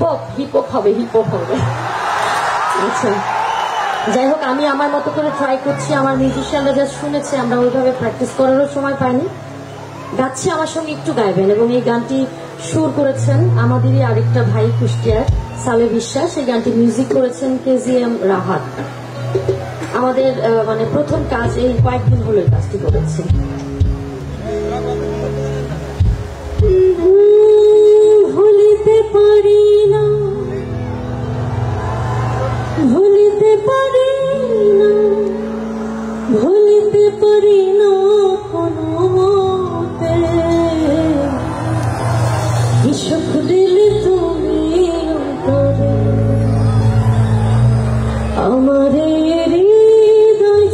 হিপক হিপক হবে হিপক হবে। আচ্ছা যাই হোক আমি আমার মতো করে ট্রাই করছি আমার মিউজিশিয়ানরা যা শুনেছে আমরা ওইভাবে প্র্যাকটিস করারও সময় পাইনি। গাচ্ছি আমার সঙ্গে একটু গাইবেন এবং এই গানটি সুর করেছেন আমাদেরই আরেকটা ভাই কুষ্টিয়ার সালে বিশ্বাস। এই গানটি মিউজিক করেছেন কেজিএম রাহাত। আমাদের মানে প্রথম কাজ এই কয়েকদিন হলো কাজটি করেছে। ভুলিতে পারি। ভুলিতে পারি না, ভুলিতে পারি না কোনো মতে। দিলে তুমি আমার হৃদয়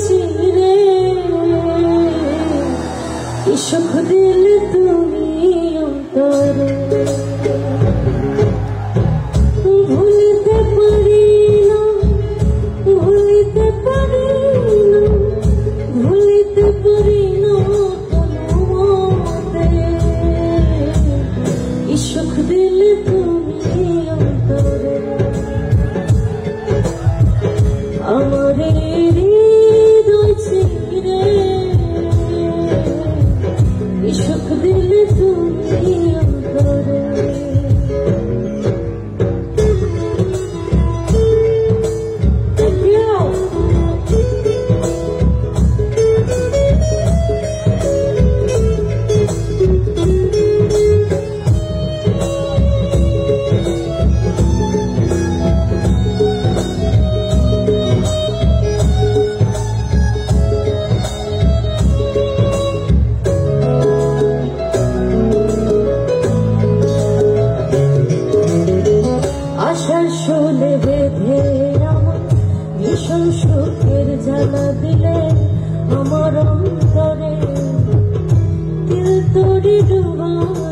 দিলে তুমি অন্তরে। শোলে বেঁধে আমার ভীষণ সুখের জানা দিলে আমার অন্তরে দিল তরি ডুবালে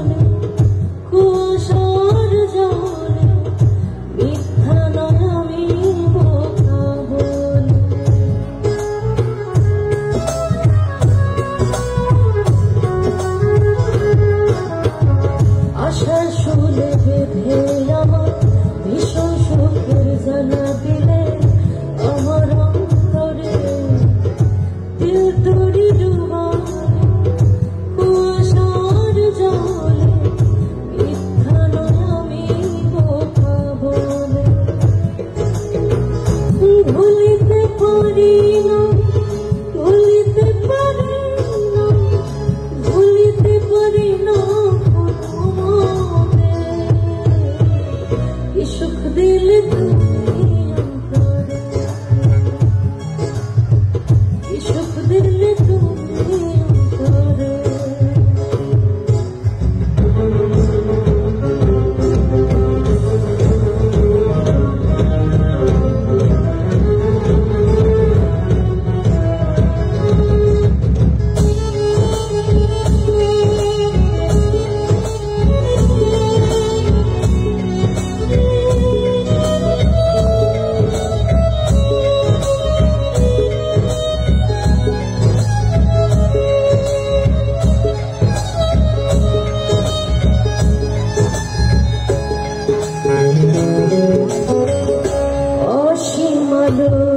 Oh.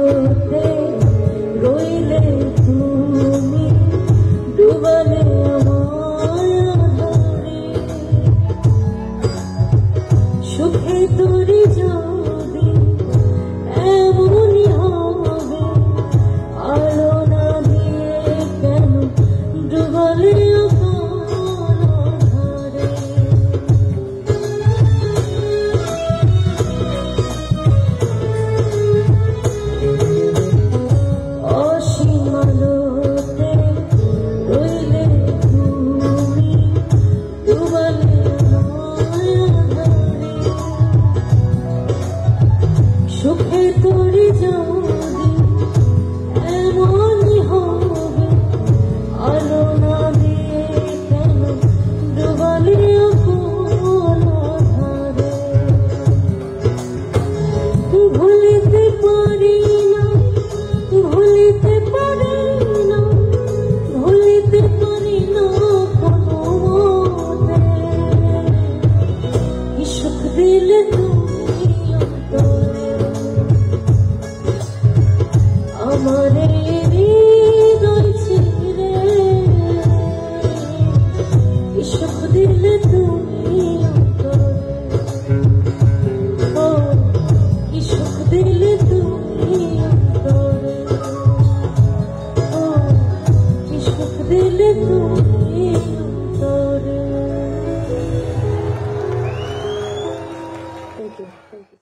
আমারে